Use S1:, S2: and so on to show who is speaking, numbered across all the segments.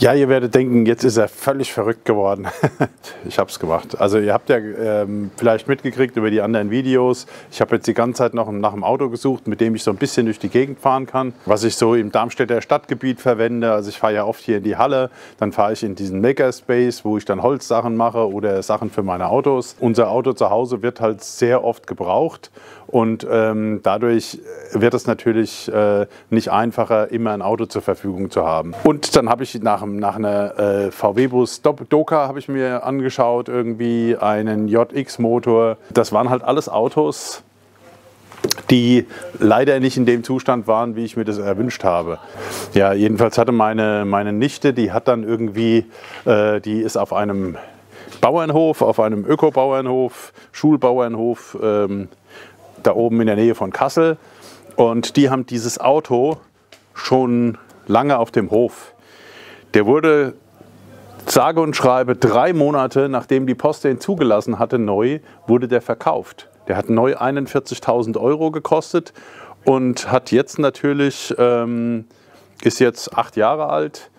S1: Ja, ihr werdet denken, jetzt ist er völlig verrückt geworden. ich habe es gemacht. Also ihr habt ja ähm, vielleicht mitgekriegt über die anderen Videos. Ich habe jetzt die ganze Zeit noch nach einem Auto gesucht, mit dem ich so ein bisschen durch die Gegend fahren kann. Was ich so im Darmstädter Stadtgebiet verwende. Also ich fahre ja oft hier in die Halle. Dann fahre ich in diesen Makerspace, wo ich dann Holzsachen mache oder Sachen für meine Autos. Unser Auto zu Hause wird halt sehr oft gebraucht. Und ähm, dadurch wird es natürlich äh, nicht einfacher, immer ein Auto zur Verfügung zu haben. Und dann habe ich nach, nach einer äh, VW-Bus Doka habe ich mir angeschaut, irgendwie einen JX-Motor. Das waren halt alles Autos, die leider nicht in dem Zustand waren, wie ich mir das erwünscht habe. Ja, jedenfalls hatte meine, meine Nichte, die hat dann irgendwie, äh, die ist auf einem Bauernhof, auf einem Öko-Bauernhof, Schulbauernhof, ähm, da oben in der Nähe von Kassel. Und die haben dieses Auto schon lange auf dem Hof. Der wurde sage und schreibe drei Monate nachdem die Post den zugelassen hatte, neu, wurde der verkauft. Der hat neu 41.000 Euro gekostet und hat jetzt natürlich, ähm, ist jetzt acht Jahre alt,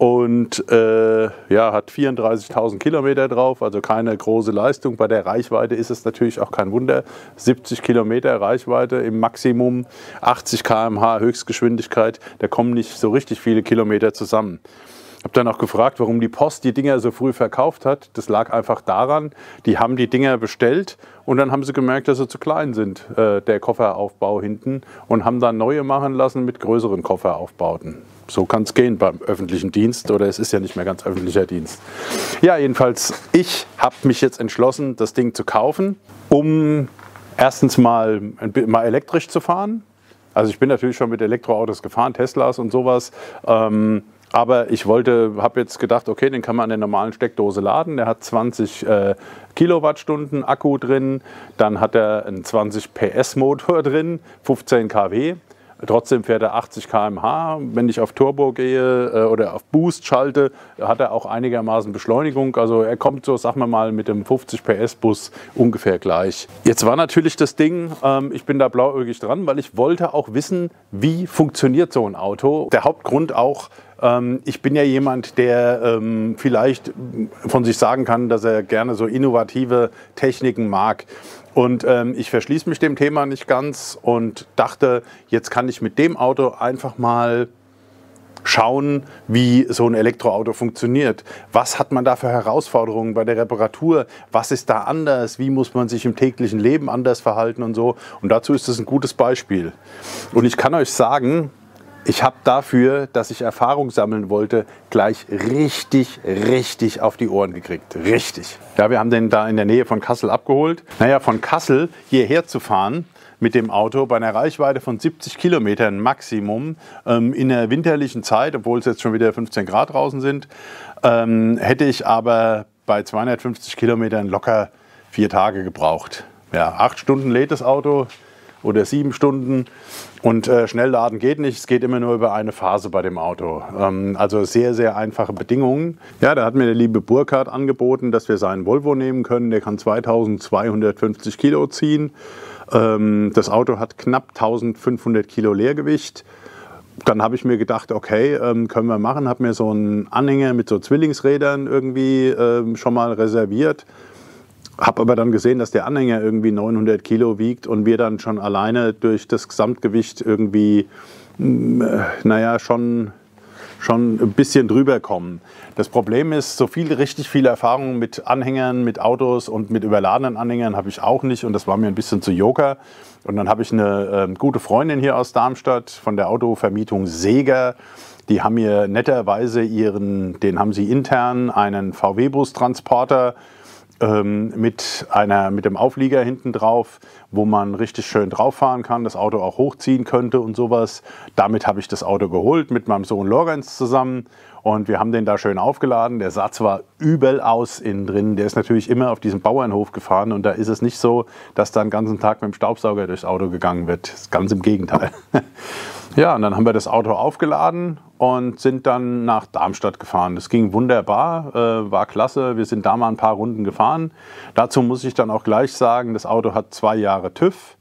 S1: und äh, ja, hat 34.000 Kilometer drauf, also keine große Leistung. Bei der Reichweite ist es natürlich auch kein Wunder. 70 Kilometer Reichweite im Maximum, 80 km/h Höchstgeschwindigkeit, da kommen nicht so richtig viele Kilometer zusammen. Ich habe dann auch gefragt, warum die Post die Dinger so früh verkauft hat. Das lag einfach daran, die haben die Dinger bestellt und dann haben sie gemerkt, dass sie zu klein sind, äh, der Kofferaufbau hinten, und haben dann neue machen lassen mit größeren Kofferaufbauten. So kann es gehen beim öffentlichen Dienst oder es ist ja nicht mehr ganz öffentlicher Dienst. Ja, jedenfalls, ich habe mich jetzt entschlossen, das Ding zu kaufen, um erstens mal, mal elektrisch zu fahren. Also ich bin natürlich schon mit Elektroautos gefahren, Teslas und sowas. Ähm, aber ich wollte, habe jetzt gedacht, okay, den kann man an der normalen Steckdose laden. Der hat 20 äh, Kilowattstunden Akku drin, dann hat er einen 20 PS Motor drin, 15 kW. Trotzdem fährt er 80 km/h. Wenn ich auf Turbo gehe äh, oder auf Boost schalte, hat er auch einigermaßen Beschleunigung. Also er kommt so, sagen wir mal, mit dem 50 PS Bus ungefähr gleich. Jetzt war natürlich das Ding, ähm, ich bin da blauäugig dran, weil ich wollte auch wissen, wie funktioniert so ein Auto. Der Hauptgrund auch, ich bin ja jemand, der ähm, vielleicht von sich sagen kann, dass er gerne so innovative Techniken mag. Und ähm, ich verschließe mich dem Thema nicht ganz und dachte, jetzt kann ich mit dem Auto einfach mal schauen, wie so ein Elektroauto funktioniert. Was hat man da für Herausforderungen bei der Reparatur? Was ist da anders? Wie muss man sich im täglichen Leben anders verhalten und so? Und dazu ist es ein gutes Beispiel. Und ich kann euch sagen, ich habe dafür, dass ich Erfahrung sammeln wollte, gleich richtig, richtig auf die Ohren gekriegt. Richtig. Ja, wir haben den da in der Nähe von Kassel abgeholt. Naja, von Kassel hierher zu fahren mit dem Auto bei einer Reichweite von 70 Kilometern Maximum ähm, in der winterlichen Zeit, obwohl es jetzt schon wieder 15 Grad draußen sind, ähm, hätte ich aber bei 250 Kilometern locker vier Tage gebraucht. Ja, acht Stunden lädt das Auto, oder sieben Stunden. Und äh, Schnellladen geht nicht, es geht immer nur über eine Phase bei dem Auto. Ähm, also sehr, sehr einfache Bedingungen. Ja, da hat mir der liebe Burkhardt angeboten, dass wir seinen Volvo nehmen können. Der kann 2250 Kilo ziehen. Ähm, das Auto hat knapp 1500 Kilo Leergewicht. Dann habe ich mir gedacht, okay, ähm, können wir machen. Habe mir so einen Anhänger mit so Zwillingsrädern irgendwie ähm, schon mal reserviert habe aber dann gesehen, dass der Anhänger irgendwie 900 Kilo wiegt und wir dann schon alleine durch das Gesamtgewicht irgendwie, mm, äh, naja, schon, schon ein bisschen drüber kommen. Das Problem ist, so viel, richtig viele Erfahrungen mit Anhängern, mit Autos und mit überladenen Anhängern habe ich auch nicht und das war mir ein bisschen zu Joker. Und dann habe ich eine äh, gute Freundin hier aus Darmstadt von der Autovermietung Seger. Die haben mir netterweise ihren, den haben sie intern, einen VW-Bus-Transporter mit, einer, mit dem Auflieger hinten drauf, wo man richtig schön drauf fahren kann, das Auto auch hochziehen könnte und sowas. Damit habe ich das Auto geholt mit meinem Sohn Lorenz zusammen und wir haben den da schön aufgeladen. Der sah zwar übel aus innen drin, der ist natürlich immer auf diesem Bauernhof gefahren und da ist es nicht so, dass da den ganzen Tag mit dem Staubsauger durchs Auto gegangen wird. Ganz im Gegenteil. Ja, und dann haben wir das Auto aufgeladen und sind dann nach Darmstadt gefahren. Das ging wunderbar, äh, war klasse. Wir sind da mal ein paar Runden gefahren. Dazu muss ich dann auch gleich sagen, das Auto hat zwei Jahre TÜV,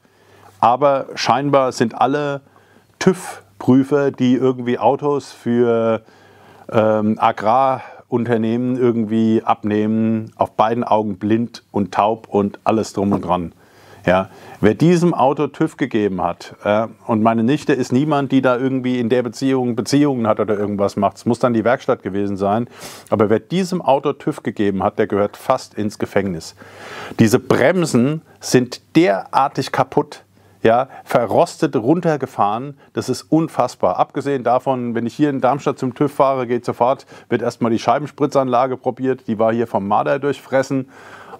S1: aber scheinbar sind alle TÜV-Prüfer, die irgendwie Autos für ähm, Agrarunternehmen irgendwie abnehmen, auf beiden Augen blind und taub und alles drum und dran. Ja, wer diesem Auto TÜV gegeben hat, äh, und meine Nichte ist niemand, die da irgendwie in der Beziehung Beziehungen hat oder irgendwas macht, es muss dann die Werkstatt gewesen sein, aber wer diesem Auto TÜV gegeben hat, der gehört fast ins Gefängnis. Diese Bremsen sind derartig kaputt, ja, verrostet runtergefahren. Das ist unfassbar. Abgesehen davon, wenn ich hier in Darmstadt zum TÜV fahre, geht sofort, wird erstmal die Scheibenspritzanlage probiert. Die war hier vom Marder durchfressen.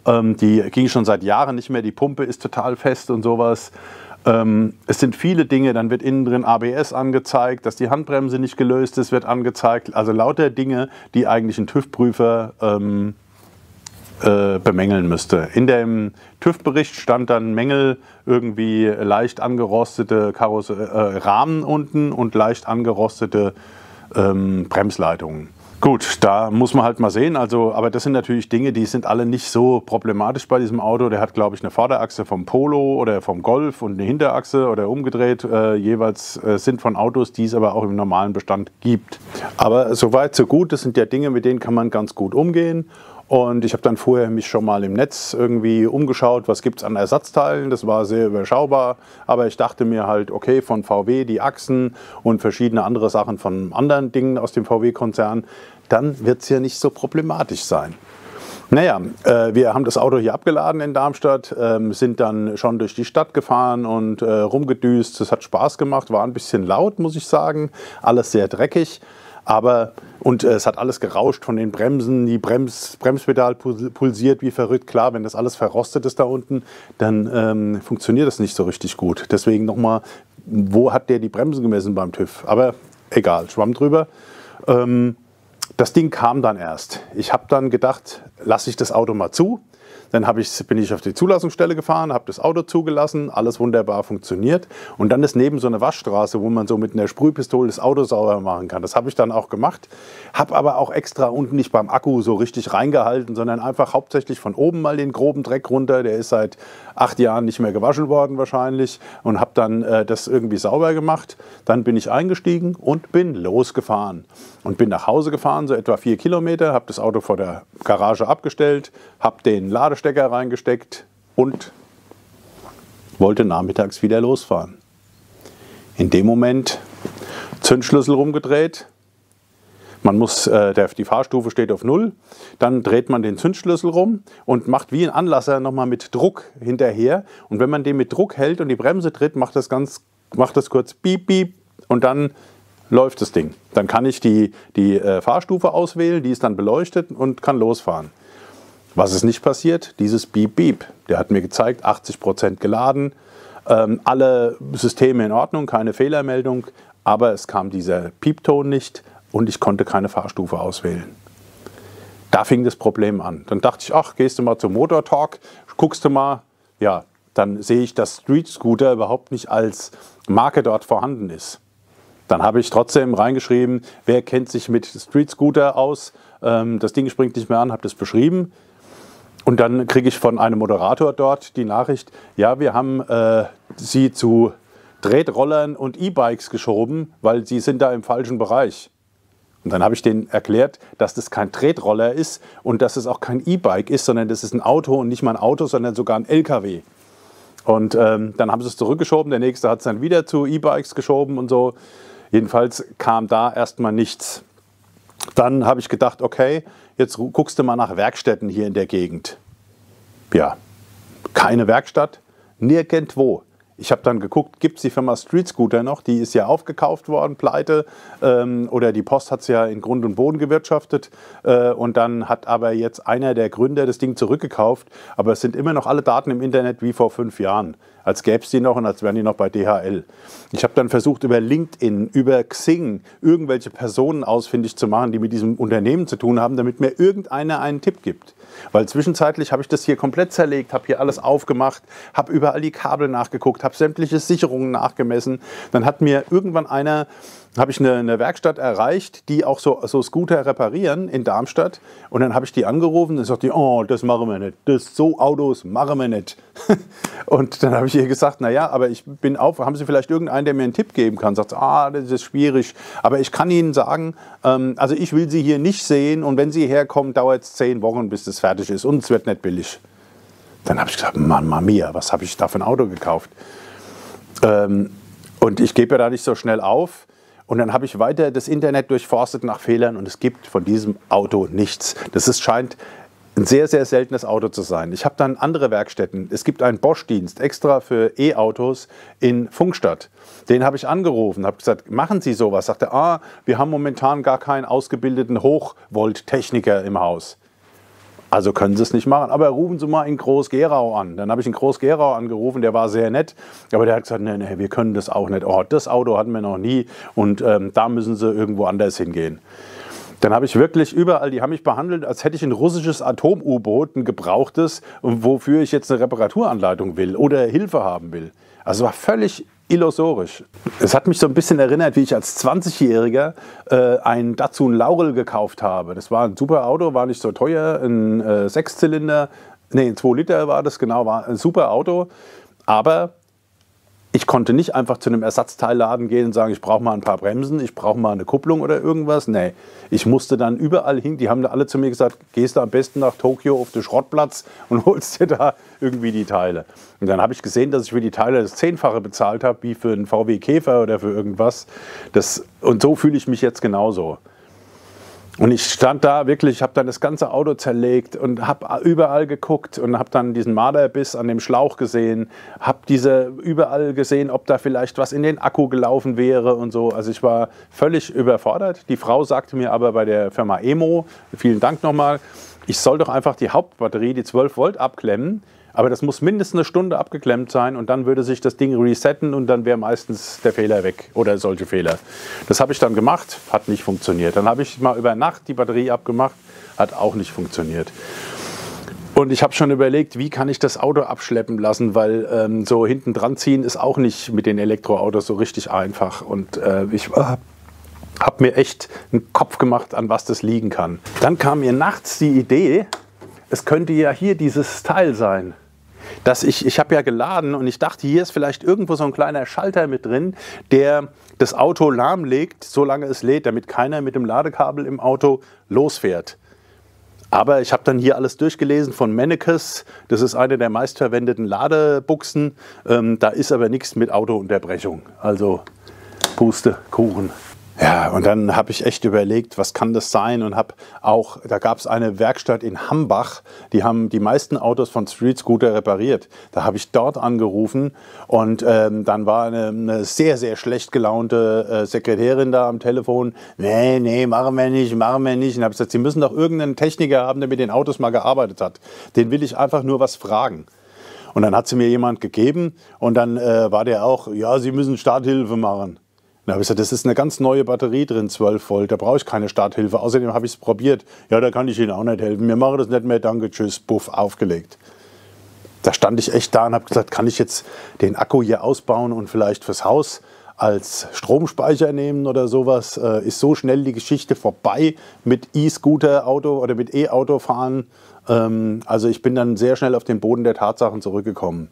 S1: Ähm, die ging schon seit Jahren nicht mehr. Die Pumpe ist total fest und sowas. Ähm, es sind viele Dinge, dann wird innen drin ABS angezeigt, dass die Handbremse nicht gelöst ist, wird angezeigt. Also lauter Dinge, die eigentlich ein TÜV-Prüfer ähm, äh, bemängeln müsste. In dem TÜV-Bericht stand dann Mängel irgendwie leicht angerostete Karosse äh, Rahmen unten und leicht angerostete ähm, Bremsleitungen. Gut, da muss man halt mal sehen. Also, aber das sind natürlich Dinge, die sind alle nicht so problematisch bei diesem Auto. Der hat, glaube ich, eine Vorderachse vom Polo oder vom Golf und eine Hinterachse oder umgedreht. Äh, jeweils äh, sind von Autos, die es aber auch im normalen Bestand gibt. Aber soweit, so gut. Das sind ja Dinge, mit denen kann man ganz gut umgehen. Und ich habe dann vorher mich schon mal im Netz irgendwie umgeschaut, was gibt es an Ersatzteilen. Das war sehr überschaubar. Aber ich dachte mir halt, okay, von VW die Achsen und verschiedene andere Sachen von anderen Dingen aus dem VW-Konzern, dann wird es ja nicht so problematisch sein. Naja, äh, wir haben das Auto hier abgeladen in Darmstadt, ähm, sind dann schon durch die Stadt gefahren und äh, rumgedüst. Es hat Spaß gemacht, war ein bisschen laut, muss ich sagen. Alles sehr dreckig. Aber, und äh, es hat alles gerauscht von den Bremsen, die Brems, Bremspedal pulsiert wie verrückt. Klar, wenn das alles verrostet ist da unten, dann ähm, funktioniert das nicht so richtig gut. Deswegen nochmal, wo hat der die Bremsen gemessen beim TÜV? Aber egal, schwamm drüber. Ähm, das Ding kam dann erst. Ich habe dann gedacht, lasse ich das Auto mal zu. Dann ich, bin ich auf die Zulassungsstelle gefahren, habe das Auto zugelassen, alles wunderbar funktioniert. Und dann ist neben so eine Waschstraße, wo man so mit einer Sprühpistole das Auto sauber machen kann. Das habe ich dann auch gemacht. Habe aber auch extra unten nicht beim Akku so richtig reingehalten, sondern einfach hauptsächlich von oben mal den groben Dreck runter. Der ist seit acht Jahren nicht mehr gewaschen worden wahrscheinlich. Und habe dann äh, das irgendwie sauber gemacht. Dann bin ich eingestiegen und bin losgefahren. Und bin nach Hause gefahren, so etwa vier Kilometer, habe das Auto vor der Garage abgestellt, habe den Ladestecker reingesteckt und wollte nachmittags wieder losfahren. In dem Moment Zündschlüssel rumgedreht. Man muss, äh, der, die Fahrstufe steht auf Null. Dann dreht man den Zündschlüssel rum und macht wie ein Anlasser nochmal mit Druck hinterher. Und wenn man den mit Druck hält und die Bremse tritt, macht das ganz, macht das kurz piep, piep und dann läuft das Ding. Dann kann ich die, die äh, Fahrstufe auswählen, die ist dann beleuchtet und kann losfahren. Was ist nicht passiert? Dieses Beep Beep. Der hat mir gezeigt, 80% geladen, ähm, alle Systeme in Ordnung, keine Fehlermeldung, aber es kam dieser Piepton nicht und ich konnte keine Fahrstufe auswählen. Da fing das Problem an. Dann dachte ich, ach, gehst du mal zum Motor Talk, guckst du mal, ja, dann sehe ich, dass Street Scooter überhaupt nicht als Marke dort vorhanden ist. Dann habe ich trotzdem reingeschrieben, wer kennt sich mit Street Scooter aus? Ähm, das Ding springt nicht mehr an, habe das beschrieben. Und dann kriege ich von einem Moderator dort die Nachricht, ja, wir haben äh, sie zu Tretrollern und E-Bikes geschoben, weil sie sind da im falschen Bereich. Und dann habe ich denen erklärt, dass das kein Tretroller ist und dass es auch kein E-Bike ist, sondern das ist ein Auto und nicht mal ein Auto, sondern sogar ein LKW. Und ähm, dann haben sie es zurückgeschoben, der nächste hat es dann wieder zu E-Bikes geschoben und so. Jedenfalls kam da erstmal nichts. Dann habe ich gedacht, okay, jetzt guckst du mal nach Werkstätten hier in der Gegend. Ja, keine Werkstatt, nirgendwo. Ich habe dann geguckt, gibt es die Firma Street Scooter noch? Die ist ja aufgekauft worden, pleite. Ähm, oder die Post hat es ja in Grund und Boden gewirtschaftet. Äh, und dann hat aber jetzt einer der Gründer das Ding zurückgekauft. Aber es sind immer noch alle Daten im Internet wie vor fünf Jahren als gäbe es die noch und als wären die noch bei DHL. Ich habe dann versucht, über LinkedIn, über Xing irgendwelche Personen ausfindig zu machen, die mit diesem Unternehmen zu tun haben, damit mir irgendeiner einen Tipp gibt. Weil zwischenzeitlich habe ich das hier komplett zerlegt, habe hier alles aufgemacht, habe überall die Kabel nachgeguckt, habe sämtliche Sicherungen nachgemessen. Dann hat mir irgendwann einer habe ich eine, eine, Werkstatt erreicht, die auch so, so Scooter reparieren in Darmstadt. Und dann habe ich die angerufen und sagte, oh, das machen wir nicht. Das so Autos machen wir nicht. und dann habe ich ihr gesagt, naja, aber ich bin auf, haben Sie vielleicht irgendeinen, der mir einen Tipp geben kann? Sagt, ah, das ist schwierig. Aber ich kann Ihnen sagen, ähm, also ich will Sie hier nicht sehen und wenn Sie herkommen, dauert es zehn Wochen, bis das fertig ist und es wird nicht billig. Dann habe ich gesagt, Mamma mia, was habe ich da für ein Auto gekauft? Ähm, und ich gebe ja da nicht so schnell auf. Und dann habe ich weiter das Internet durchforstet nach Fehlern und es gibt von diesem Auto nichts. Das ist, scheint ein sehr, sehr seltenes Auto zu sein. Ich habe dann andere Werkstätten. Es gibt einen Bosch-Dienst extra für E-Autos in Funkstadt. Den habe ich angerufen, habe gesagt, machen Sie sowas? Sagte, ah, wir haben momentan gar keinen ausgebildeten Hochvolt-Techniker im Haus. Also können Sie es nicht machen. Aber rufen Sie mal in Groß-Gerau an. Dann habe ich in Groß-Gerau angerufen, der war sehr nett. Aber der hat gesagt, nee, nee, wir können das auch nicht. Oh, das Auto hatten wir noch nie und ähm, da müssen Sie irgendwo anders hingehen. Dann habe ich wirklich überall, die haben mich behandelt, als hätte ich ein russisches Atom-U-Boot, ein gebrauchtes, wofür ich jetzt eine Reparaturanleitung will oder Hilfe haben will. Also war völlig illusorisch. Es hat mich so ein bisschen erinnert, wie ich als 20-Jähriger äh, ein Datsun Laurel gekauft habe. Das war ein super Auto, war nicht so teuer, ein äh, Sechszylinder, nee, ein 2 Liter war das, genau, war ein super Auto. Aber ich konnte nicht einfach zu einem Ersatzteilladen gehen und sagen, ich brauche mal ein paar Bremsen, ich brauche mal eine Kupplung oder irgendwas. Nee, ich musste dann überall hin. Die haben alle zu mir gesagt, gehst du am besten nach Tokio auf den Schrottplatz und holst dir da irgendwie die Teile. Und dann habe ich gesehen, dass ich für die Teile das Zehnfache bezahlt habe, wie für einen VW Käfer oder für irgendwas. Das, und so fühle ich mich jetzt genauso. Und ich stand da wirklich, habe dann das ganze Auto zerlegt und habe überall geguckt und habe dann diesen Marderbiss an dem Schlauch gesehen, habe diese überall gesehen, ob da vielleicht was in den Akku gelaufen wäre und so. Also ich war völlig überfordert. Die Frau sagte mir aber bei der Firma Emo, vielen Dank nochmal, ich soll doch einfach die Hauptbatterie, die 12 Volt abklemmen aber das muss mindestens eine Stunde abgeklemmt sein und dann würde sich das Ding resetten und dann wäre meistens der Fehler weg oder solche Fehler. Das habe ich dann gemacht, hat nicht funktioniert. Dann habe ich mal über Nacht die Batterie abgemacht, hat auch nicht funktioniert. Und ich habe schon überlegt, wie kann ich das Auto abschleppen lassen, weil ähm, so hinten dran ziehen ist auch nicht mit den Elektroautos so richtig einfach. Und äh, ich äh, habe mir echt einen Kopf gemacht, an was das liegen kann. Dann kam mir nachts die Idee, es könnte ja hier dieses Teil sein. Dass ich, ich habe ja geladen und ich dachte, hier ist vielleicht irgendwo so ein kleiner Schalter mit drin, der das Auto lahmlegt, solange es lädt, damit keiner mit dem Ladekabel im Auto losfährt. Aber ich habe dann hier alles durchgelesen von Mennekes. Das ist eine der meistverwendeten Ladebuchsen. Ähm, da ist aber nichts mit Autounterbrechung. Also Puste, Kuchen. Ja, und dann habe ich echt überlegt, was kann das sein und habe auch, da gab es eine Werkstatt in Hambach, die haben die meisten Autos von Street Scooter repariert. Da habe ich dort angerufen und ähm, dann war eine, eine, sehr, sehr schlecht gelaunte äh, Sekretärin da am Telefon. Nee, nee, machen wir nicht, machen wir nicht. Und habe gesagt, Sie müssen doch irgendeinen Techniker haben, der mit den Autos mal gearbeitet hat. Den will ich einfach nur was fragen. Und dann hat sie mir jemand gegeben und dann äh, war der auch, ja, Sie müssen Starthilfe machen. Dann habe ich gesagt, das ist eine ganz neue Batterie drin, 12 Volt, da brauche ich keine Starthilfe. Außerdem habe ich es probiert. Ja, da kann ich Ihnen auch nicht helfen. Wir machen das nicht mehr, danke, tschüss, buff, aufgelegt. Da stand ich echt da und habe gesagt, kann ich jetzt den Akku hier ausbauen und vielleicht fürs Haus als Stromspeicher nehmen oder sowas? Äh, ist so schnell die Geschichte vorbei mit E-Scooter-Auto oder mit E-Auto fahren? Ähm, also ich bin dann sehr schnell auf den Boden der Tatsachen zurückgekommen.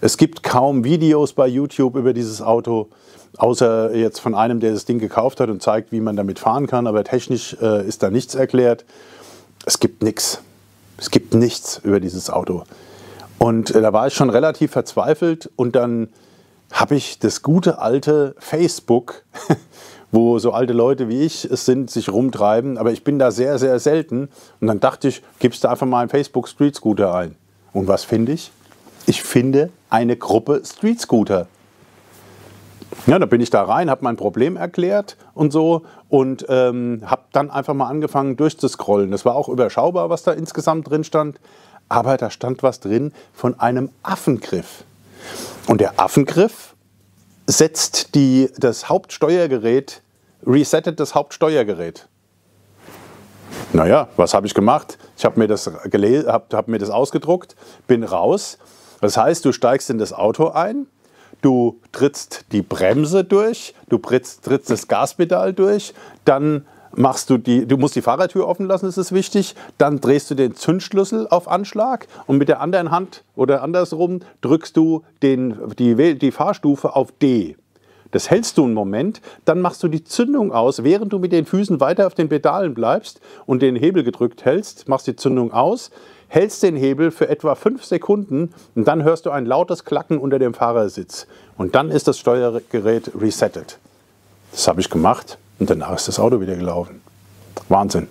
S1: Es gibt kaum Videos bei YouTube über dieses Auto. Außer jetzt von einem, der das Ding gekauft hat und zeigt, wie man damit fahren kann. Aber technisch äh, ist da nichts erklärt. Es gibt nichts. Es gibt nichts über dieses Auto. Und äh, da war ich schon relativ verzweifelt. Und dann habe ich das gute alte Facebook, wo so alte Leute wie ich es sind, sich rumtreiben. Aber ich bin da sehr, sehr selten. Und dann dachte ich, gibst du einfach mal einen Facebook Street Scooter ein. Und was finde ich? Ich finde eine Gruppe Street Scooter. Ja, da bin ich da rein, habe mein Problem erklärt und so und ähm, habe dann einfach mal angefangen durchzuscrollen. Das war auch überschaubar, was da insgesamt drin stand, aber da stand was drin von einem Affengriff. Und der Affengriff setzt die, das Hauptsteuergerät, resettet das Hauptsteuergerät. Naja, was habe ich gemacht? Ich habe mir, hab, hab mir das ausgedruckt, bin raus. Das heißt, du steigst in das Auto ein, du trittst die Bremse durch, du trittst, trittst das Gaspedal durch, dann machst du die, du musst die Fahrertür offen lassen, das ist wichtig. Dann drehst du den Zündschlüssel auf Anschlag und mit der anderen Hand oder andersrum drückst du den, die, die Fahrstufe auf D. Das hältst du einen Moment, dann machst du die Zündung aus, während du mit den Füßen weiter auf den Pedalen bleibst und den Hebel gedrückt hältst, machst die Zündung aus, hältst den Hebel für etwa fünf Sekunden und dann hörst du ein lautes Klacken unter dem Fahrersitz. Und dann ist das Steuergerät resettet. Das habe ich gemacht. Und danach ist das Auto wieder gelaufen. Wahnsinn.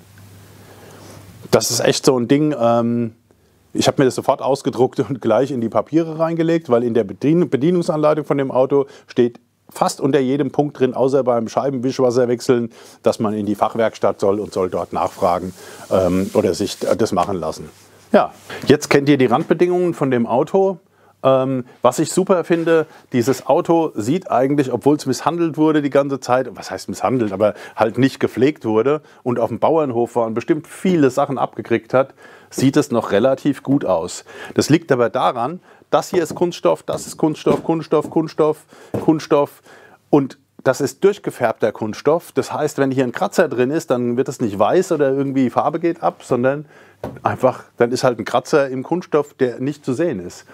S1: Das ist echt so ein Ding. Ähm, ich habe mir das sofort ausgedruckt und gleich in die Papiere reingelegt, weil in der Bedien Bedienungsanleitung von dem Auto steht fast unter jedem Punkt drin, außer beim Scheibenwischwasser wechseln, dass man in die Fachwerkstatt soll und soll dort nachfragen ähm, oder sich das machen lassen. Ja, jetzt kennt ihr die Randbedingungen von dem Auto. Ähm, was ich super finde, dieses Auto sieht eigentlich, obwohl es misshandelt wurde die ganze Zeit, was heißt misshandelt, aber halt nicht gepflegt wurde und auf dem Bauernhof war und bestimmt viele Sachen abgekriegt hat, sieht es noch relativ gut aus. Das liegt aber daran, das hier ist Kunststoff, das ist Kunststoff, Kunststoff, Kunststoff, Kunststoff und das ist durchgefärbter Kunststoff. Das heißt, wenn hier ein Kratzer drin ist, dann wird es nicht weiß oder irgendwie Farbe geht ab, sondern einfach, dann ist halt ein Kratzer im Kunststoff, der nicht zu sehen ist.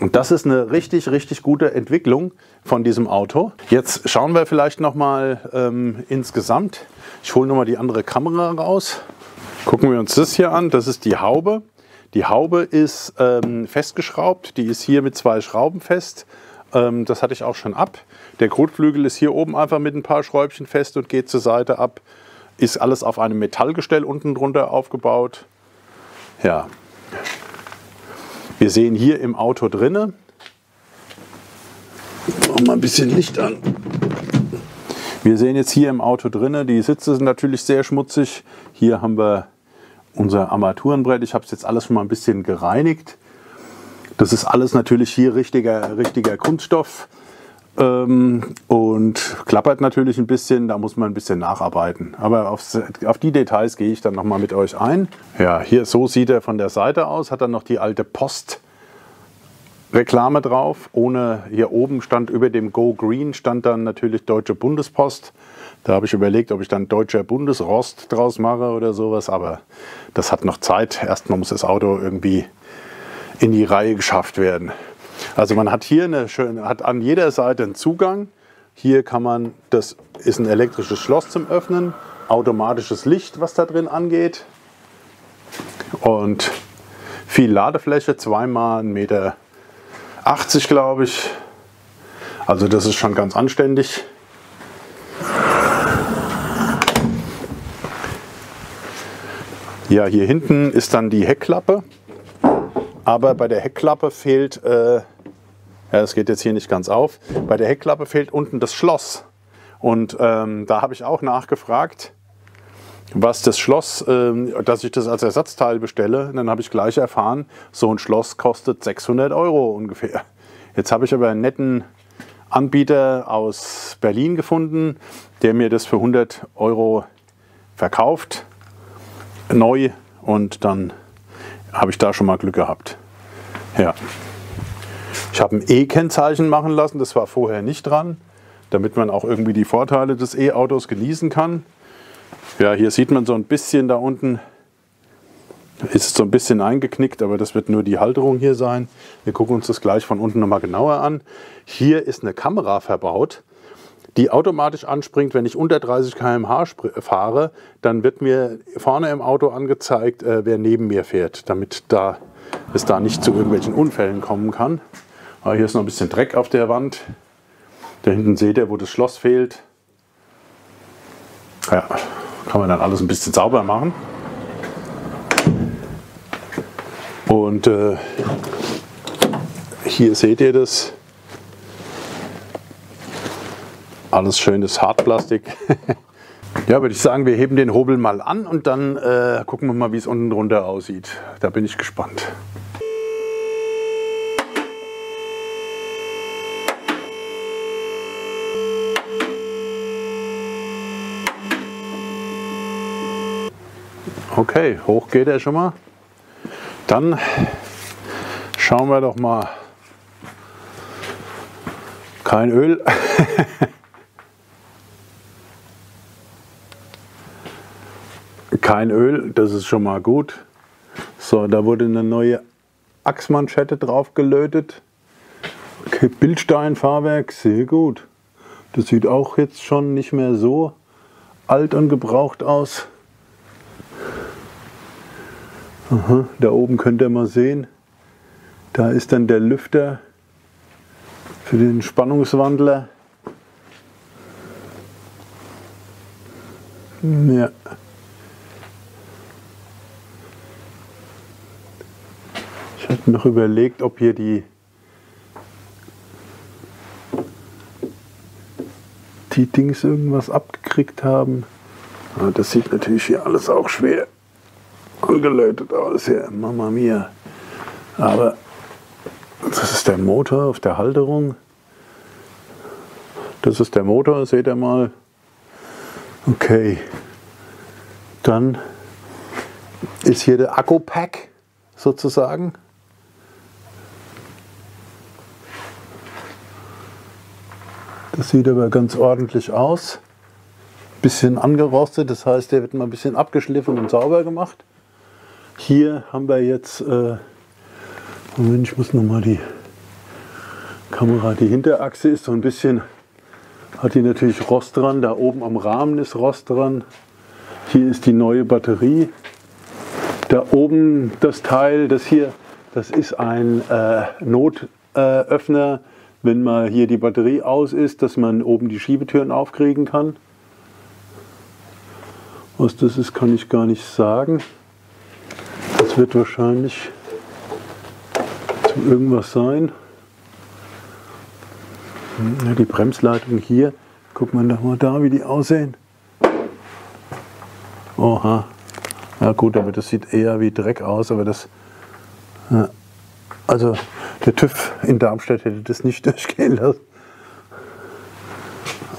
S1: Und das ist eine richtig, richtig gute Entwicklung von diesem Auto. Jetzt schauen wir vielleicht noch mal ähm, insgesamt. Ich hole noch mal die andere Kamera raus. Gucken wir uns das hier an. Das ist die Haube. Die Haube ist ähm, festgeschraubt. Die ist hier mit zwei Schrauben fest. Ähm, das hatte ich auch schon ab. Der Kotflügel ist hier oben einfach mit ein paar Schräubchen fest und geht zur Seite ab. Ist alles auf einem Metallgestell unten drunter aufgebaut. Ja. Wir sehen hier im Auto drinne. Mal ein bisschen Licht an. Wir sehen jetzt hier im Auto drinne, die Sitze sind natürlich sehr schmutzig. Hier haben wir unser Armaturenbrett. Ich habe es jetzt alles schon mal ein bisschen gereinigt. Das ist alles natürlich hier richtiger, richtiger Kunststoff. Ähm, und klappert natürlich ein bisschen, da muss man ein bisschen nacharbeiten. Aber aufs, auf die Details gehe ich dann nochmal mit euch ein. Ja, hier so sieht er von der Seite aus, hat dann noch die alte Post. Reklame drauf. Ohne hier oben stand über dem Go Green stand dann natürlich Deutsche Bundespost. Da habe ich überlegt, ob ich dann Deutscher Bundesrost draus mache oder sowas, aber das hat noch Zeit. Erstmal muss das Auto irgendwie in die Reihe geschafft werden. Also man hat hier eine schöne, hat an jeder Seite einen Zugang. Hier kann man, das ist ein elektrisches Schloss zum Öffnen, automatisches Licht, was da drin angeht. Und viel Ladefläche, zweimal 1,80 Meter, glaube ich. Also das ist schon ganz anständig. Ja, hier hinten ist dann die Heckklappe. Aber bei der Heckklappe fehlt äh, ja, das geht jetzt hier nicht ganz auf. Bei der Heckklappe fehlt unten das Schloss. Und ähm, da habe ich auch nachgefragt, was das Schloss, ähm, dass ich das als Ersatzteil bestelle. Und dann habe ich gleich erfahren, so ein Schloss kostet 600 Euro ungefähr. Jetzt habe ich aber einen netten Anbieter aus Berlin gefunden, der mir das für 100 Euro verkauft, neu. Und dann habe ich da schon mal Glück gehabt. Ja. Ich habe ein E-Kennzeichen machen lassen, das war vorher nicht dran, damit man auch irgendwie die Vorteile des E-Autos genießen kann. Ja, hier sieht man so ein bisschen da unten, ist so ein bisschen eingeknickt, aber das wird nur die Halterung hier sein. Wir gucken uns das gleich von unten nochmal genauer an. Hier ist eine Kamera verbaut, die automatisch anspringt, wenn ich unter 30 km/h fahre, dann wird mir vorne im Auto angezeigt, äh, wer neben mir fährt, damit da, es da nicht zu irgendwelchen Unfällen kommen kann. Ah, hier ist noch ein bisschen Dreck auf der Wand. Da hinten seht ihr, wo das Schloss fehlt. Ja, kann man dann alles ein bisschen sauber machen. Und äh, hier seht ihr das. Alles schönes Hartplastik. ja, würde ich sagen, wir heben den Hobel mal an und dann äh, gucken wir mal, wie es unten drunter aussieht. Da bin ich gespannt. Okay, hoch geht er schon mal. Dann schauen wir doch mal Kein Öl. Kein Öl, das ist schon mal gut. So, da wurde eine neue Achsmanschette drauf gelötet. Okay, Bildsteinfahrwerk, sehr gut. Das sieht auch jetzt schon nicht mehr so alt und gebraucht aus. Aha, da oben könnt ihr mal sehen, da ist dann der Lüfter für den Spannungswandler. Ja. Ich hatte noch überlegt, ob hier die die Dings irgendwas abgekriegt haben. Aber das sieht natürlich hier alles auch schwer angelötet aus hier. Mama mia. Aber das ist der Motor auf der Halterung. Das ist der Motor, seht ihr mal. Okay. Dann ist hier der Akku-Pack sozusagen. Das sieht aber ganz ordentlich aus. Bisschen angerostet, das heißt, der wird mal ein bisschen abgeschliffen und sauber gemacht. Hier haben wir jetzt, äh, Moment, ich muss nochmal die Kamera, die Hinterachse ist so ein bisschen, hat die natürlich Rost dran, da oben am Rahmen ist Rost dran. Hier ist die neue Batterie. Da oben das Teil, das hier, das ist ein äh, Notöffner, äh, wenn mal hier die Batterie aus ist, dass man oben die Schiebetüren aufkriegen kann. Was das ist, kann ich gar nicht sagen. Das wird wahrscheinlich zum irgendwas sein. Die Bremsleitung hier, guckt man doch mal da, wie die aussehen. Oha. Ja gut, aber das sieht eher wie Dreck aus, aber das... Ja. Also der TÜV in Darmstadt hätte das nicht durchgehen lassen.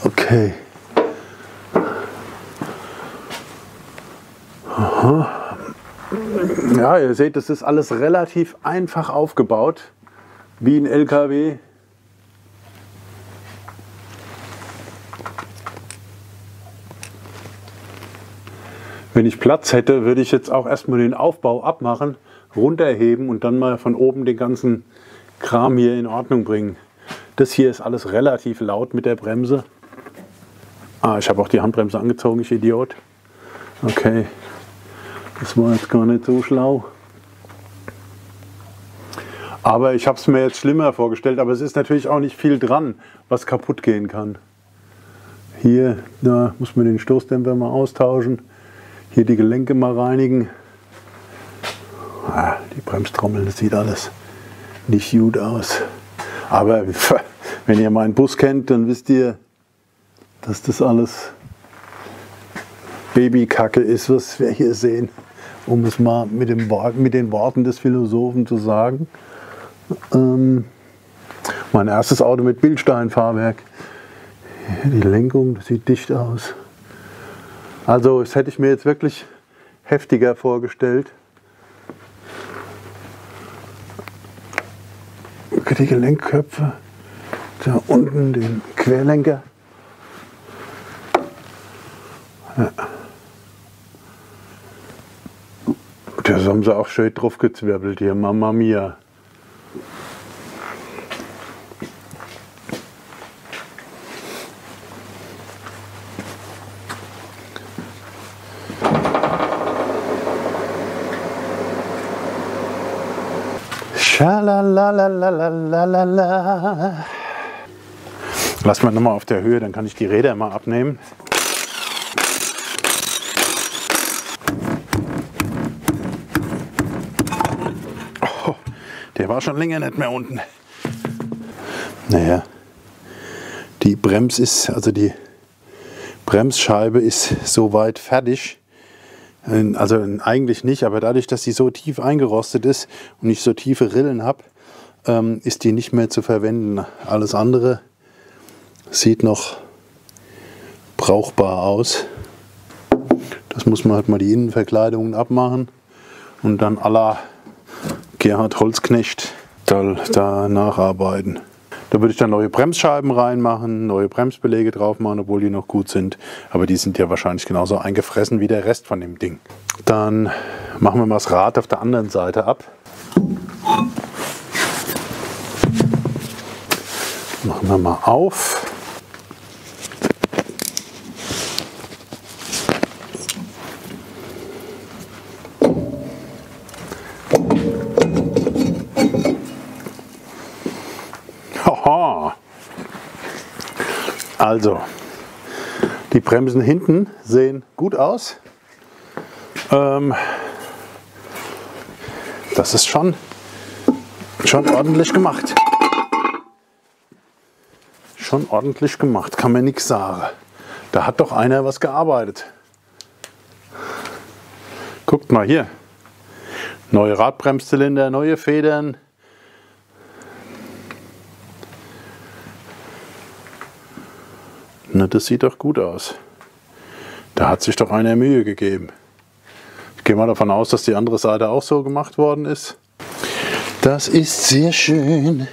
S1: Okay. Aha. Ja, ihr seht, das ist alles relativ einfach aufgebaut, wie ein LKW. Wenn ich Platz hätte, würde ich jetzt auch erstmal den Aufbau abmachen, runterheben und dann mal von oben den ganzen Kram hier in Ordnung bringen. Das hier ist alles relativ laut mit der Bremse. Ah, ich habe auch die Handbremse angezogen, ich Idiot. Okay. Das war jetzt gar nicht so schlau. Aber ich habe es mir jetzt schlimmer vorgestellt. Aber es ist natürlich auch nicht viel dran, was kaputt gehen kann. Hier, da muss man den Stoßdämpfer mal austauschen. Hier die Gelenke mal reinigen. Ah, die Bremstrommel, das sieht alles nicht gut aus. Aber wenn ihr meinen Bus kennt, dann wisst ihr, dass das alles Babykacke ist, was wir hier sehen um es mal mit, dem, mit den Worten des Philosophen zu sagen. Ähm, mein erstes Auto mit Bildsteinfahrwerk. Die Lenkung, sieht dicht aus. Also das hätte ich mir jetzt wirklich heftiger vorgestellt. Die Gelenkköpfe, da unten den Querlenker. Ja. Das haben sie auch schön drauf gezwirbelt hier, Mama Mia. Schalalalalalala. Lass mal nochmal auf der Höhe, dann kann ich die Räder mal abnehmen. Der war schon länger nicht mehr unten. Naja, die Brems ist, also die Bremsscheibe ist soweit fertig. Also eigentlich nicht, aber dadurch, dass sie so tief eingerostet ist und ich so tiefe Rillen habe, ähm, ist die nicht mehr zu verwenden. Alles andere sieht noch brauchbar aus. Das muss man halt mal die Innenverkleidungen abmachen und dann aller Gerhard Holzknecht da, da nacharbeiten. Da würde ich dann neue Bremsscheiben reinmachen, neue Bremsbeläge drauf machen, obwohl die noch gut sind. Aber die sind ja wahrscheinlich genauso eingefressen wie der Rest von dem Ding. Dann machen wir mal das Rad auf der anderen Seite ab. Machen wir mal auf. Haha. Also, die Bremsen hinten sehen gut aus. Ähm, das ist schon, schon ordentlich gemacht. Schon ordentlich gemacht, kann man nichts sagen. Da hat doch einer was gearbeitet. Guckt mal hier. Neue Radbremszylinder, neue Federn. Na, das sieht doch gut aus. Da hat sich doch einer Mühe gegeben. Ich gehe mal davon aus, dass die andere Seite auch so gemacht worden ist. Das ist sehr schön.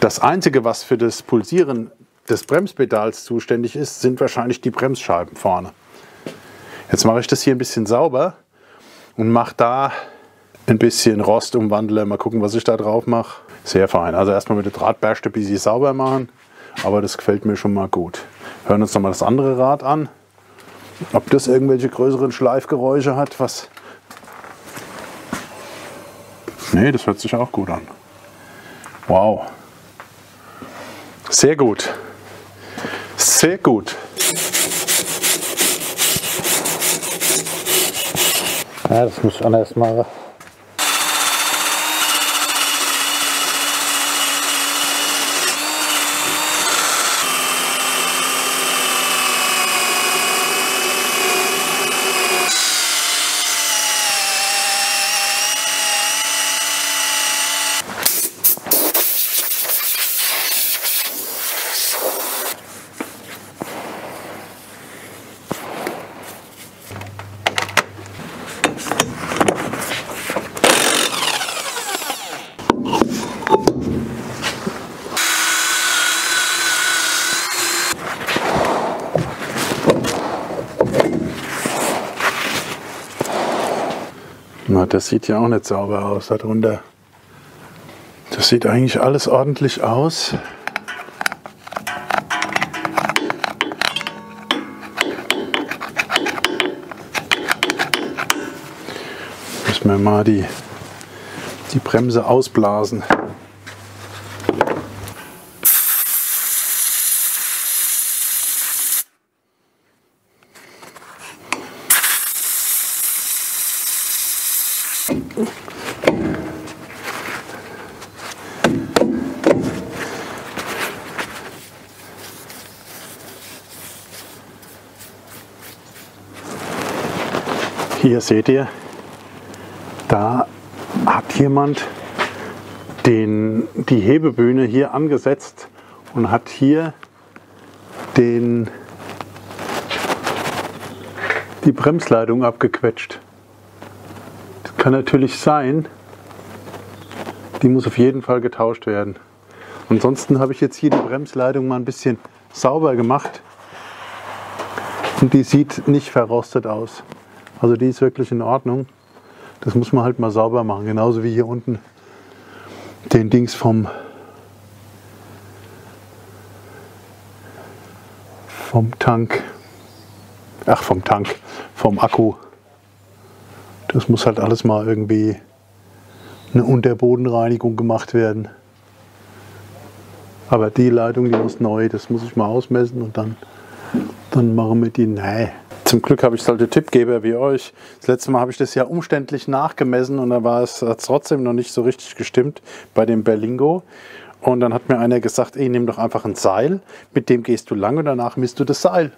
S1: Das Einzige, was für das Pulsieren des Bremspedals zuständig ist, sind wahrscheinlich die Bremsscheiben vorne. Jetzt mache ich das hier ein bisschen sauber und mache da ein bisschen Rostumwandler. Mal gucken, was ich da drauf mache. Sehr fein. Also erstmal mit der Drahtbürste ein bisschen sauber machen, aber das gefällt mir schon mal gut. Hören uns nochmal das andere Rad an. Ob das irgendwelche größeren Schleifgeräusche hat, was. Nee, das hört sich auch gut an. Wow. Sehr gut. Sehr gut. Ja, das muss ich anders machen. Na, das sieht ja auch nicht sauber aus darunter. Das sieht eigentlich alles ordentlich aus. Müssen wir mal die, die Bremse ausblasen. Hier seht ihr, da hat jemand den, die Hebebühne hier angesetzt und hat hier den, die Bremsleitung abgequetscht. Das kann natürlich sein, die muss auf jeden Fall getauscht werden. Ansonsten habe ich jetzt hier die Bremsleitung mal ein bisschen sauber gemacht und die sieht nicht verrostet aus. Also die ist wirklich in Ordnung. Das muss man halt mal sauber machen. Genauso wie hier unten den Dings vom, vom Tank. Ach, vom Tank, vom Akku. Das muss halt alles mal irgendwie eine Unterbodenreinigung gemacht werden. Aber die Leitung, die muss neu, das muss ich mal ausmessen und dann, dann machen wir die. Nee, zum Glück habe ich solche Tippgeber wie euch. Das letzte Mal habe ich das ja umständlich nachgemessen und da war es trotzdem noch nicht so richtig gestimmt bei dem Berlingo. Und dann hat mir einer gesagt, ey, nimm doch einfach ein Seil, mit dem gehst du lang und danach misst du das Seil.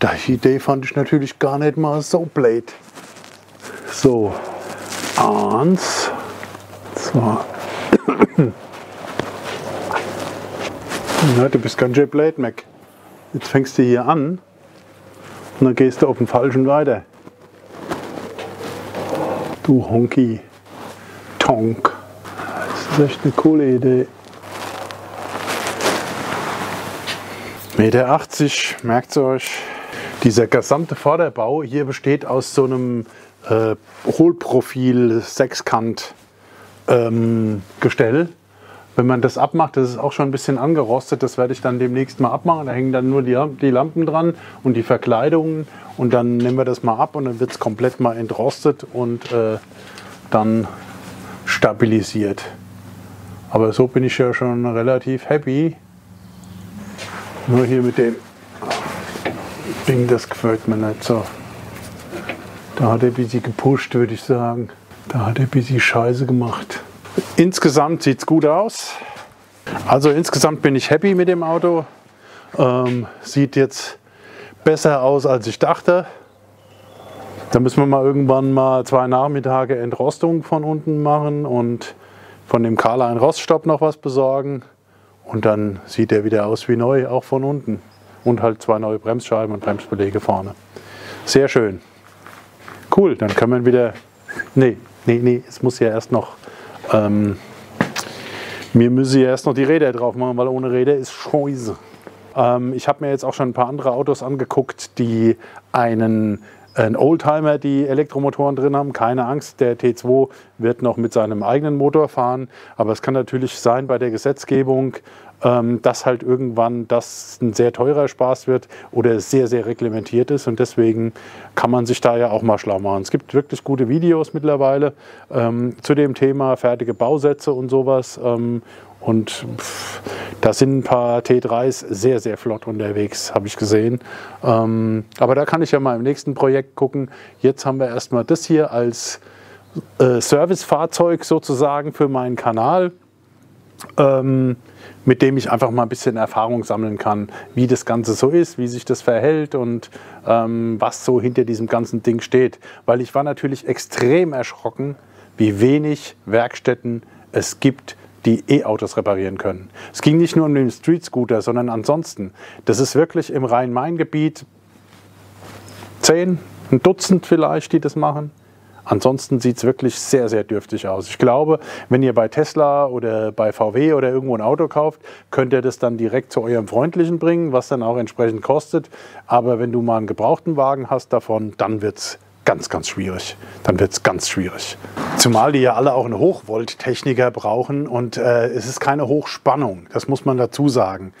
S1: Die Idee fand ich natürlich gar nicht mal so blöd. So, eins, zwei. Na, du bist ganz schön blöd, Mac. Jetzt fängst du hier an und dann gehst du auf den falschen weiter. Du Honky Tonk. Das ist echt eine coole Idee. Meter 80, merkt euch. Dieser gesamte Vorderbau hier besteht aus so einem äh, Hohlprofil Sechskant ähm. Wenn man das abmacht, das ist auch schon ein bisschen angerostet, das werde ich dann demnächst mal abmachen. Da hängen dann nur die, die Lampen dran und die Verkleidungen und dann nehmen wir das mal ab und dann wird es komplett mal entrostet und äh, dann stabilisiert. Aber so bin ich ja schon relativ happy. Nur hier mit dem Ding, das gefällt mir nicht so. Da hat er ein bisschen gepusht, würde ich sagen. Da hat er ein bisschen Scheiße gemacht. Insgesamt sieht es gut aus. Also insgesamt bin ich happy mit dem Auto. Ähm, sieht jetzt besser aus, als ich dachte. Da müssen wir mal irgendwann mal zwei Nachmittage Entrostung von unten machen und von dem Carline Roststopp noch was besorgen. Und dann sieht er wieder aus wie neu, auch von unten. Und halt zwei neue Bremsscheiben und Bremsbeläge vorne. Sehr schön. Cool, dann können wir wieder. Nee, nee, nee, es muss ja erst noch. Ähm, mir müssen ja erst noch die Räder drauf machen, weil ohne Räder ist scheiße. Ähm, ich habe mir jetzt auch schon ein paar andere Autos angeguckt, die einen ein Oldtimer, die Elektromotoren drin haben. Keine Angst, der T2 wird noch mit seinem eigenen Motor fahren. Aber es kann natürlich sein bei der Gesetzgebung, ähm, dass halt irgendwann das ein sehr teurer Spaß wird oder sehr, sehr reglementiert ist. Und deswegen kann man sich da ja auch mal schlau machen. Es gibt wirklich gute Videos mittlerweile ähm, zu dem Thema, fertige Bausätze und sowas. Ähm, und da sind ein paar T3s sehr, sehr flott unterwegs, habe ich gesehen. Ähm, aber da kann ich ja mal im nächsten Projekt gucken. Jetzt haben wir erstmal das hier als äh, Servicefahrzeug sozusagen für meinen Kanal, ähm, mit dem ich einfach mal ein bisschen Erfahrung sammeln kann, wie das Ganze so ist, wie sich das verhält und ähm, was so hinter diesem ganzen Ding steht. Weil ich war natürlich extrem erschrocken, wie wenig Werkstätten es gibt, die E-Autos reparieren können. Es ging nicht nur um den Street Scooter, sondern ansonsten. Das ist wirklich im Rhein-Main-Gebiet zehn, ein Dutzend vielleicht, die das machen. Ansonsten sieht es wirklich sehr, sehr dürftig aus. Ich glaube, wenn ihr bei Tesla oder bei VW oder irgendwo ein Auto kauft, könnt ihr das dann direkt zu eurem Freundlichen bringen, was dann auch entsprechend kostet. Aber wenn du mal einen gebrauchten Wagen hast davon, dann wird es ganz, ganz schwierig. Dann wird es ganz schwierig. Zumal die ja alle auch einen Hochvolttechniker brauchen und äh, es ist keine Hochspannung, das muss man dazu sagen.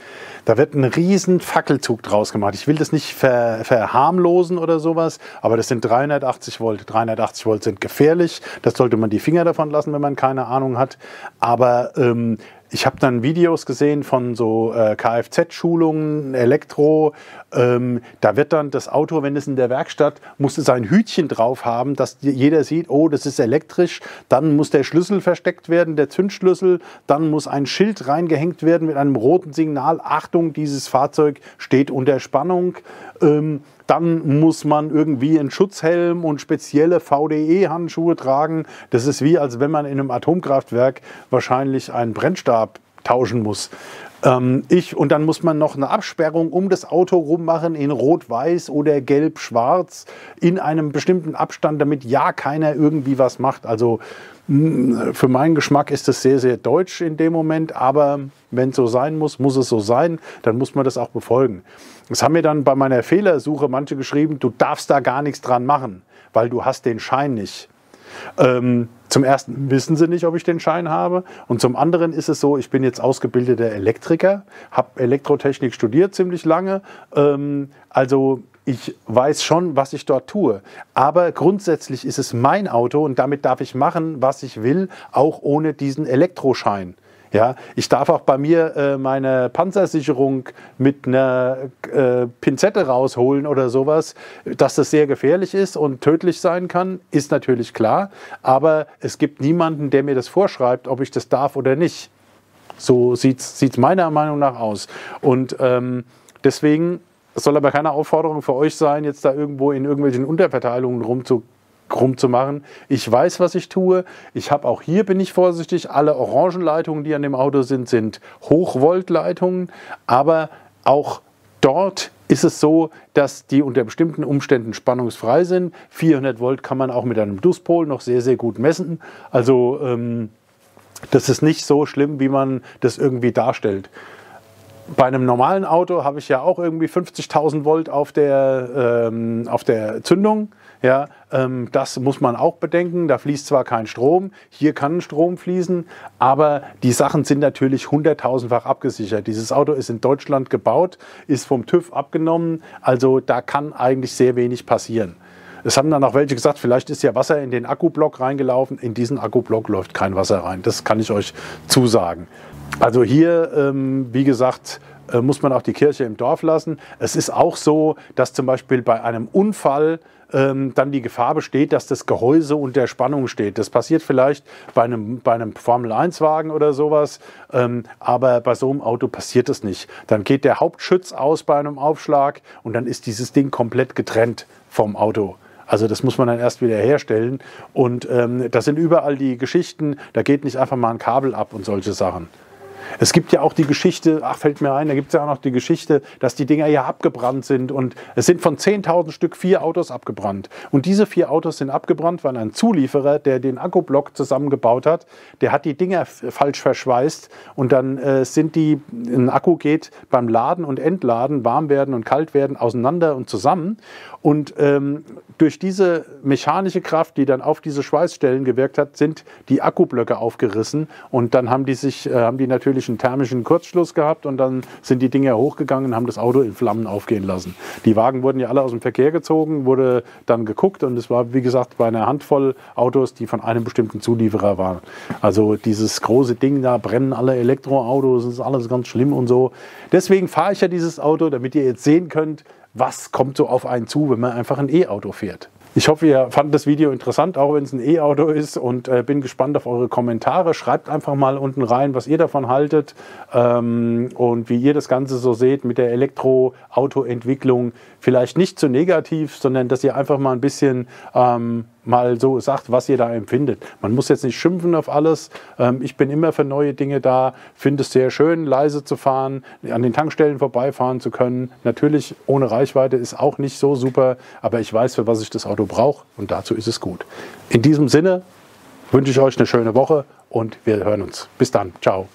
S1: Da wird ein riesen Fackelzug draus gemacht. Ich will das nicht ver, verharmlosen oder sowas, aber das sind 380 Volt. 380 Volt sind gefährlich. Das sollte man die Finger davon lassen, wenn man keine Ahnung hat. Aber ähm, ich habe dann Videos gesehen von so äh, Kfz-Schulungen, Elektro. Ähm, da wird dann das Auto, wenn es in der Werkstatt, muss es ein Hütchen drauf haben, dass jeder sieht, oh, das ist elektrisch. Dann muss der Schlüssel versteckt werden, der Zündschlüssel. Dann muss ein Schild reingehängt werden mit einem roten Signal. Achtung, dieses Fahrzeug steht unter Spannung. Ähm, dann muss man irgendwie einen Schutzhelm und spezielle VDE-Handschuhe tragen. Das ist wie, als wenn man in einem Atomkraftwerk wahrscheinlich einen Brennstab tauschen muss. Ähm, ich, und dann muss man noch eine Absperrung um das Auto rummachen in Rot-Weiß oder Gelb-Schwarz in einem bestimmten Abstand, damit ja keiner irgendwie was macht. Also hm, für meinen Geschmack ist das sehr, sehr deutsch in dem Moment, aber wenn es so sein muss, muss es so sein, dann muss man das auch befolgen. Das haben mir dann bei meiner Fehlersuche manche geschrieben, du darfst da gar nichts dran machen, weil du hast den Schein nicht. Ähm, zum ersten wissen sie nicht, ob ich den Schein habe. Und zum anderen ist es so, ich bin jetzt ausgebildeter Elektriker, habe Elektrotechnik studiert ziemlich lange. Ähm, also ich weiß schon, was ich dort tue. Aber grundsätzlich ist es mein Auto und damit darf ich machen, was ich will, auch ohne diesen Elektroschein. Ja, ich darf auch bei mir äh, meine Panzersicherung mit einer äh, Pinzette rausholen oder sowas. Dass das sehr gefährlich ist und tödlich sein kann, ist natürlich klar. Aber es gibt niemanden, der mir das vorschreibt, ob ich das darf oder nicht. So sieht es meiner Meinung nach aus. Und ähm, deswegen soll aber keine Aufforderung für euch sein, jetzt da irgendwo in irgendwelchen Unterverteilungen rumzu krumm zu machen. Ich weiß, was ich tue. Ich habe auch hier, bin ich vorsichtig, alle Orangenleitungen, die an dem Auto sind, sind Hochvoltleitungen. Aber auch dort ist es so, dass die unter bestimmten Umständen spannungsfrei sind. 400 Volt kann man auch mit einem Duspol noch sehr, sehr gut messen. Also ähm, das ist nicht so schlimm, wie man das irgendwie darstellt. bei einem normalen Auto habe ich ja auch irgendwie 50.000 Volt auf der, ähm, auf der Zündung. Ja, ähm, das muss man auch bedenken. Da fließt zwar kein Strom, hier kann Strom fließen, aber die Sachen sind natürlich hunderttausendfach abgesichert. Dieses Auto ist in Deutschland gebaut, ist vom TÜV abgenommen, also da kann eigentlich sehr wenig passieren. Es haben dann auch welche gesagt, vielleicht ist ja Wasser in den Akkublock reingelaufen. In diesen Akkublock läuft kein Wasser rein. Das kann ich euch zusagen. Also hier, ähm, wie gesagt, äh, muss man auch die Kirche im Dorf lassen. Es ist auch so, dass zum Beispiel bei einem Unfall ähm, dann die Gefahr besteht, dass das Gehäuse unter Spannung steht. Das passiert vielleicht bei einem, bei einem Formel-1-Wagen oder sowas, ähm, aber bei so einem Auto passiert das nicht. Dann geht der Hauptschütz aus bei einem Aufschlag und dann ist dieses Ding komplett getrennt vom Auto. Also das muss man dann erst wieder herstellen. Und ähm, das sind überall die Geschichten, da geht nicht einfach mal ein Kabel ab und solche Sachen. Es gibt ja auch die Geschichte, ach fällt mir ein, da gibt es ja auch noch die Geschichte, dass die Dinger ja abgebrannt sind und es sind von 10.000 Stück vier Autos abgebrannt. Und diese vier Autos sind abgebrannt, weil ein Zulieferer, der den Akkublock zusammengebaut hat, der hat die Dinger falsch verschweißt und dann äh, sind die, ein Akku geht beim Laden und Entladen, warm werden und kalt werden auseinander und zusammen und ähm, durch diese mechanische Kraft, die dann auf diese Schweißstellen gewirkt hat, sind die Akkublöcke aufgerissen und dann haben die sich, äh, haben die natürlich einen thermischen Kurzschluss gehabt und dann sind die Dinger hochgegangen und haben das Auto in Flammen aufgehen lassen. Die Wagen wurden ja alle aus dem Verkehr gezogen, wurde dann geguckt und es war, wie gesagt, bei einer Handvoll Autos, die von einem bestimmten Zulieferer waren. Also dieses große Ding, da brennen alle Elektroautos, das ist alles ganz schlimm und so. Deswegen fahre ich ja dieses Auto, damit ihr jetzt sehen könnt, was kommt so auf einen zu, wenn man einfach ein E-Auto fährt. Ich hoffe, ihr fandet das Video interessant, auch wenn es ein E-Auto ist und äh, bin gespannt auf eure Kommentare. Schreibt einfach mal unten rein, was ihr davon haltet ähm, und wie ihr das Ganze so seht mit der Elektroautoentwicklung. Vielleicht nicht zu negativ, sondern dass ihr einfach mal ein bisschen ähm, mal so sagt, was ihr da empfindet. Man muss jetzt nicht schimpfen auf alles. Ähm, ich bin immer für neue Dinge da, finde es sehr schön, leise zu fahren, an den Tankstellen vorbeifahren zu können. Natürlich ohne Reichweite ist auch nicht so super, aber ich weiß, für was ich das Auto brauche und dazu ist es gut. In diesem Sinne wünsche ich euch eine schöne Woche und wir hören uns. Bis dann. Ciao.